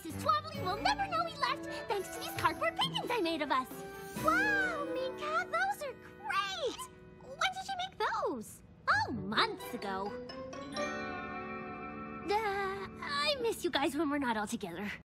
Mrs. Twombly will never know we left thanks to these cardboard paintings I made of us. Wow, Minka, those are great! When did you make those? Oh, months ago. Uh, I miss you guys when we're not all together.